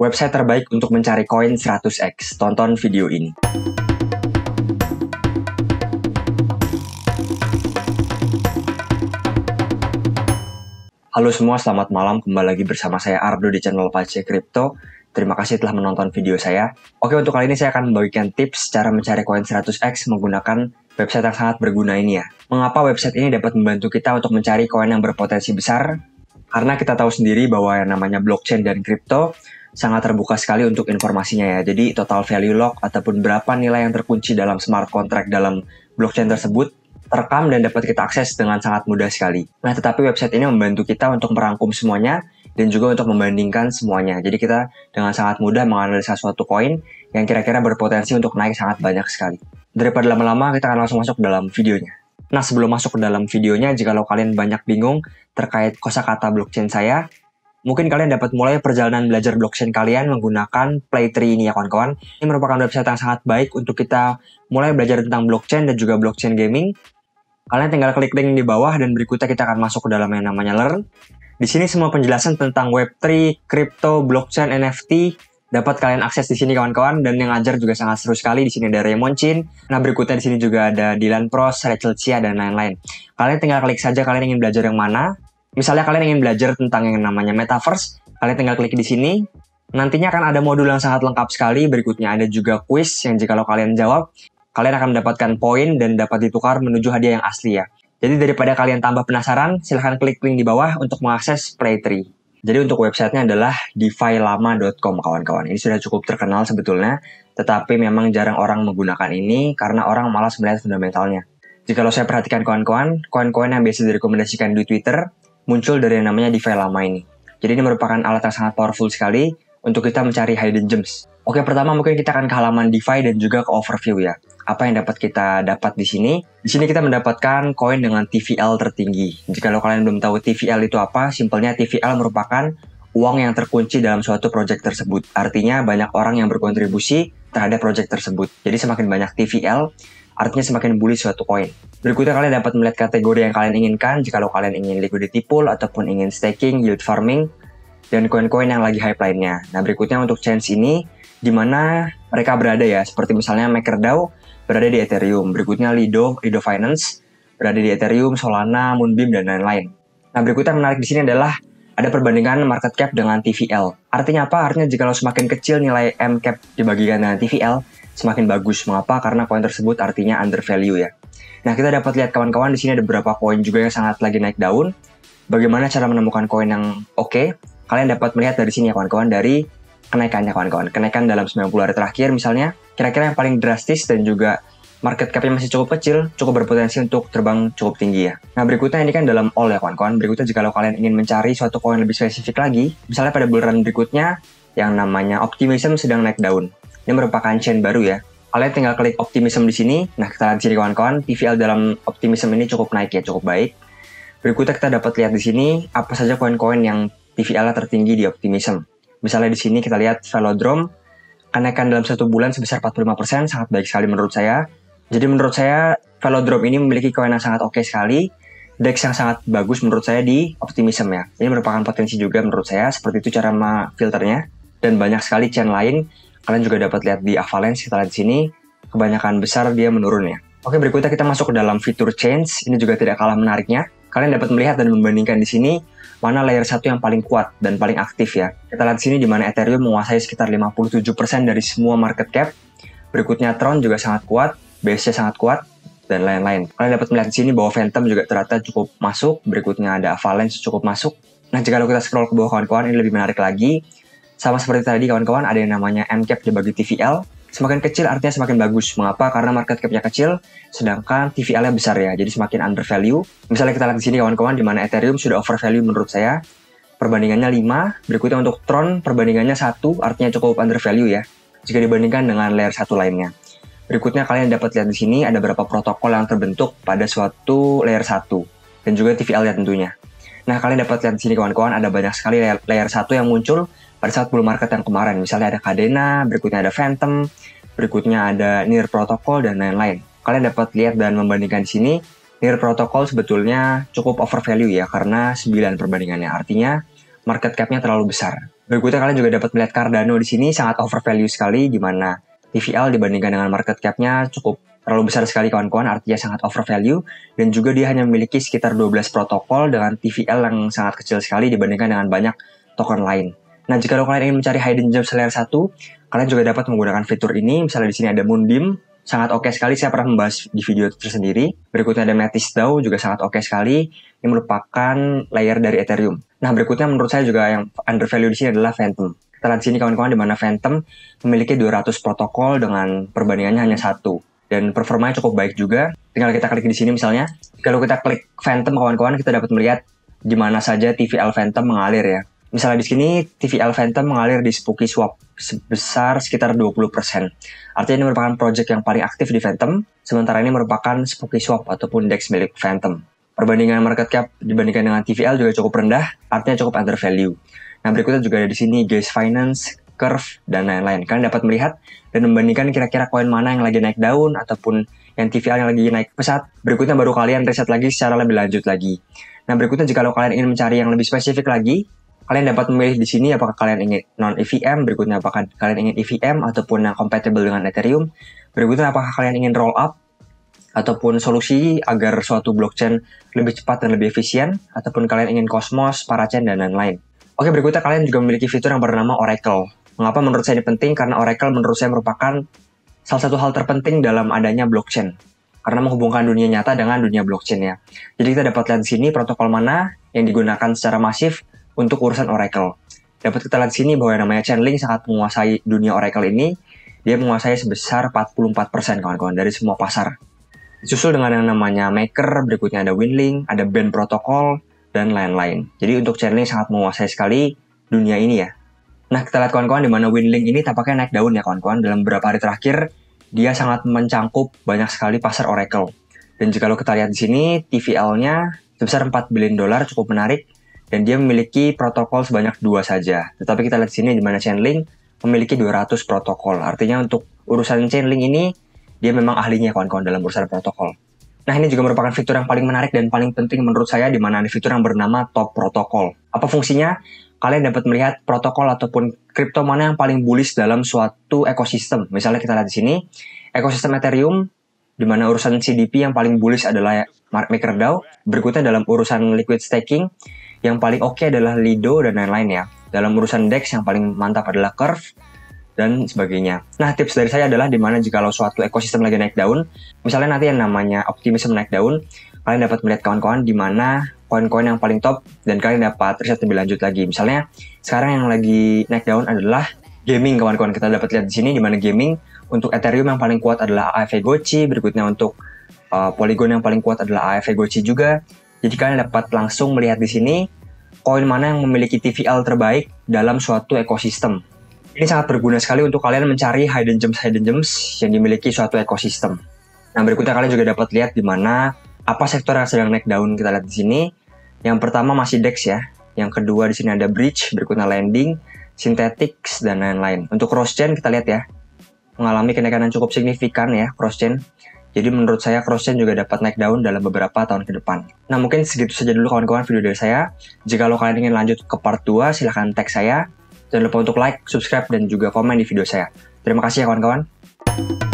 website terbaik untuk mencari koin 100x. Tonton video ini. Halo semua, selamat malam. Kembali lagi bersama saya Ardo di channel Pace Crypto. Terima kasih telah menonton video saya. Oke, untuk kali ini saya akan membagikan tips cara mencari koin 100x menggunakan website yang sangat berguna ini ya. Mengapa website ini dapat membantu kita untuk mencari koin yang berpotensi besar? Karena kita tahu sendiri bahwa yang namanya blockchain dan crypto sangat terbuka sekali untuk informasinya ya. Jadi total value lock ataupun berapa nilai yang terkunci dalam smart contract dalam blockchain tersebut terekam dan dapat kita akses dengan sangat mudah sekali. Nah, tetapi website ini membantu kita untuk merangkum semuanya dan juga untuk membandingkan semuanya. Jadi kita dengan sangat mudah menganalisa suatu koin yang kira-kira berpotensi untuk naik sangat banyak sekali. Daripada lama-lama, kita akan langsung masuk ke dalam videonya. Nah, sebelum masuk ke dalam videonya, jika lo kalian banyak bingung terkait kosakata blockchain saya, mungkin kalian dapat mulai perjalanan belajar blockchain kalian menggunakan Play3 ini ya kawan-kawan. Ini merupakan website yang sangat baik untuk kita mulai belajar tentang blockchain dan juga blockchain gaming Kalian tinggal klik link di bawah dan berikutnya kita akan masuk ke dalam yang namanya Learn. Di sini semua penjelasan tentang Web3, crypto, blockchain, NFT dapat kalian akses di sini kawan-kawan dan yang ngajar juga sangat seru sekali di sini ada Raymond Chin. Nah berikutnya di sini juga ada Dylan Pros, Rachel Chia dan lain-lain. Kalian tinggal klik saja kalian ingin belajar yang mana. Misalnya kalian ingin belajar tentang yang namanya metaverse, kalian tinggal klik di sini. Nantinya akan ada modul yang sangat lengkap sekali. Berikutnya ada juga quiz yang jika lo kalian jawab, kalian akan mendapatkan poin dan dapat ditukar menuju hadiah yang asli ya. Jadi daripada kalian tambah penasaran, silahkan klik link di bawah untuk mengakses Play3. Jadi untuk websitenya adalah defilama.com kawan-kawan. Ini sudah cukup terkenal sebetulnya, tetapi memang jarang orang menggunakan ini karena orang malas melihat fundamentalnya. Jika lo saya perhatikan kawan-kawan, koin-koin yang biasa direkomendasikan di Twitter muncul dari yang namanya DeFi lama ini. Jadi ini merupakan alat yang sangat powerful sekali untuk kita mencari hidden gems. Oke, pertama mungkin kita akan ke halaman DeFi dan juga ke overview ya apa yang dapat kita dapat di sini? Di sini kita mendapatkan koin dengan TVL tertinggi. Jika lo kalian belum tahu TVL itu apa, simpelnya TVL merupakan uang yang terkunci dalam suatu project tersebut. Artinya banyak orang yang berkontribusi terhadap project tersebut. Jadi semakin banyak TVL, artinya semakin bullish suatu koin. Berikutnya kalian dapat melihat kategori yang kalian inginkan jika lo kalian ingin liquidity pool ataupun ingin staking, yield farming, dan koin-koin yang lagi hype lainnya. Nah berikutnya untuk chance ini, di mana mereka berada ya, seperti misalnya MakerDAO berada di Ethereum. Berikutnya Lido, Lido Finance berada di Ethereum, Solana, Moonbeam, dan lain-lain. Nah, berikutnya menarik di sini adalah ada perbandingan market cap dengan TVL. Artinya apa? Artinya jika lo semakin kecil nilai M cap dibagikan dengan TVL, semakin bagus. Mengapa? Karena koin tersebut artinya under value ya. Nah, kita dapat lihat kawan-kawan di sini ada beberapa koin juga yang sangat lagi naik daun. Bagaimana cara menemukan koin yang oke? Okay? Kalian dapat melihat dari sini ya kawan-kawan dari kenaikannya kawan-kawan. Kenaikan dalam 90 hari terakhir misalnya kira-kira yang paling drastis dan juga market cap-nya masih cukup kecil, cukup berpotensi untuk terbang cukup tinggi ya. Nah berikutnya ini kan dalam all ya kawan-kawan. Berikutnya jika kalian ingin mencari suatu koin lebih spesifik lagi, misalnya pada bulan berikutnya yang namanya Optimism sedang naik daun. Ini merupakan chain baru ya. Kalian tinggal klik Optimism di sini. Nah kita lihat di sini kawan-kawan, TVL dalam Optimism ini cukup naik ya, cukup baik. Berikutnya kita dapat lihat di sini apa saja koin-koin yang TVL-nya tertinggi di Optimism. Misalnya di sini kita lihat Velodrome kenaikan dalam satu bulan sebesar 45% sangat baik sekali menurut saya. Jadi menurut saya Velodrome ini memiliki koin yang sangat oke okay sekali, dex yang sangat bagus menurut saya di Optimism ya. Ini merupakan potensi juga menurut saya, seperti itu cara filternya. Dan banyak sekali chain lain, kalian juga dapat lihat di Avalanche, kita lihat di sini, kebanyakan besar dia menurun ya. Oke berikutnya kita masuk ke dalam fitur change, ini juga tidak kalah menariknya. Kalian dapat melihat dan membandingkan di sini mana layer satu yang paling kuat dan paling aktif ya. Kita lihat di sini di mana Ethereum menguasai sekitar 57% dari semua market cap. Berikutnya Tron juga sangat kuat, base-nya sangat kuat, dan lain-lain. Kalian dapat melihat di sini bahwa Phantom juga ternyata cukup masuk, berikutnya ada Avalanche cukup masuk. Nah, jika kita scroll ke bawah kawan-kawan, ini lebih menarik lagi. Sama seperti tadi kawan-kawan, ada yang namanya MCAP dibagi TVL. Semakin kecil artinya semakin bagus. Mengapa? Karena market cap-nya kecil, sedangkan TVL-nya besar ya, jadi semakin under value. Misalnya kita lihat di sini kawan-kawan, di mana Ethereum sudah over value menurut saya. Perbandingannya 5, berikutnya untuk Tron perbandingannya 1, artinya cukup under value ya, jika dibandingkan dengan layer satu lainnya. Berikutnya kalian dapat lihat di sini ada beberapa protokol yang terbentuk pada suatu layer 1 dan juga TVL ya tentunya. Nah, kalian dapat lihat di sini kawan-kawan ada banyak sekali layer, layer 1 yang muncul pada saat bull market yang kemarin. Misalnya ada Cadena, berikutnya ada Phantom, berikutnya ada Near Protocol, dan lain-lain. Kalian dapat lihat dan membandingkan di sini, Near Protocol sebetulnya cukup over value ya, karena 9 perbandingannya. Artinya, market cap-nya terlalu besar. Berikutnya kalian juga dapat melihat Cardano di sini sangat overvalue sekali di mana TVL dibandingkan dengan market cap-nya cukup terlalu besar sekali kawan-kawan, artinya sangat overvalue dan juga dia hanya memiliki sekitar 12 protokol dengan TVL yang sangat kecil sekali dibandingkan dengan banyak token lain. Nah, jika kalian ingin mencari hidden gems layer 1, kalian juga dapat menggunakan fitur ini. Misalnya di sini ada Moonbeam, sangat oke okay sekali. Saya pernah membahas di video tersendiri. Berikutnya ada Metis DAO, juga sangat oke okay sekali. Ini merupakan layer dari Ethereum. Nah, berikutnya menurut saya juga yang undervalue di sini adalah Phantom. Kita lihat sini kawan-kawan di mana Phantom memiliki 200 protokol dengan perbandingannya hanya satu. Dan performanya cukup baik juga. Tinggal kita klik di sini misalnya. Kalau kita klik Phantom kawan-kawan, kita dapat melihat di mana saja TVL Phantom mengalir ya. Misalnya di sini TVL Phantom mengalir di Spooky Swap sebesar sekitar 20%. Artinya ini merupakan project yang paling aktif di Phantom, sementara ini merupakan Spooky Swap ataupun DEX milik Phantom. Perbandingan market cap dibandingkan dengan TVL juga cukup rendah, artinya cukup undervalue. Nah berikutnya juga ada di sini Gaze Finance, Curve, dan lain-lain. Kalian dapat melihat dan membandingkan kira-kira koin mana yang lagi naik daun ataupun yang TVL yang lagi naik pesat. Berikutnya baru kalian riset lagi secara lebih lanjut lagi. Nah berikutnya jika kalian ingin mencari yang lebih spesifik lagi, kalian dapat memilih di sini apakah kalian ingin non EVM, berikutnya apakah kalian ingin EVM ataupun yang compatible dengan Ethereum, berikutnya apakah kalian ingin roll up ataupun solusi agar suatu blockchain lebih cepat dan lebih efisien, ataupun kalian ingin Cosmos, Parachain, dan lain-lain. Oke, berikutnya kalian juga memiliki fitur yang bernama Oracle. Mengapa menurut saya ini penting? Karena Oracle menurut saya merupakan salah satu hal terpenting dalam adanya blockchain. Karena menghubungkan dunia nyata dengan dunia blockchain ya. Jadi kita dapat lihat di sini protokol mana yang digunakan secara masif untuk urusan Oracle. Dapat kita lihat sini bahwa yang namanya Chainlink sangat menguasai dunia Oracle ini. Dia menguasai sebesar 44% kawan-kawan dari semua pasar. Disusul dengan yang namanya Maker, berikutnya ada Winlink, ada Band Protocol, dan lain-lain. Jadi untuk Chainlink sangat menguasai sekali dunia ini ya. Nah kita lihat kawan-kawan di mana Winlink ini tampaknya naik daun ya kawan-kawan. Dalam beberapa hari terakhir dia sangat mencangkup banyak sekali pasar Oracle. Dan jika lo kita lihat di sini TVL-nya sebesar 4 billion dolar cukup menarik dan dia memiliki protokol sebanyak dua saja. Tetapi kita lihat di sini di mana Chainlink memiliki 200 protokol. Artinya untuk urusan Chainlink ini dia memang ahlinya kawan-kawan dalam urusan protokol. Nah ini juga merupakan fitur yang paling menarik dan paling penting menurut saya di mana ada fitur yang bernama Top Protocol. Apa fungsinya? Kalian dapat melihat protokol ataupun kripto mana yang paling bullish dalam suatu ekosistem. Misalnya kita lihat di sini, ekosistem Ethereum di mana urusan CDP yang paling bullish adalah MakerDAO. Berikutnya dalam urusan liquid staking, yang paling oke okay adalah Lido dan lain-lain ya. Dalam urusan DEX yang paling mantap adalah Curve dan sebagainya. Nah, tips dari saya adalah di mana jika lo suatu ekosistem lagi naik daun, misalnya nanti yang namanya optimism naik daun, kalian dapat melihat kawan-kawan di mana koin-koin yang paling top dan kalian dapat riset lebih lanjut lagi. Misalnya sekarang yang lagi naik daun adalah gaming kawan-kawan. Kita dapat lihat di sini di mana gaming untuk Ethereum yang paling kuat adalah AFE Gochi, berikutnya untuk uh, Polygon yang paling kuat adalah AFE Gochi juga. Jadi kalian dapat langsung melihat di sini koin mana yang memiliki TVL terbaik dalam suatu ekosistem. Ini sangat berguna sekali untuk kalian mencari hidden gems hidden gems yang dimiliki suatu ekosistem. Nah, berikutnya kalian juga dapat lihat di mana apa sektor yang sedang naik daun kita lihat di sini. Yang pertama masih DEX ya. Yang kedua di sini ada bridge, berikutnya landing, synthetics dan lain-lain. Untuk cross chain kita lihat ya. Mengalami kenaikan yang cukup signifikan ya cross chain. Jadi menurut saya cross chain juga dapat naik daun dalam beberapa tahun ke depan. Nah mungkin segitu saja dulu kawan-kawan video dari saya. Jika lo kalian ingin lanjut ke part 2 silahkan tag saya Jangan lupa untuk like, subscribe, dan juga komen di video saya. Terima kasih ya kawan-kawan.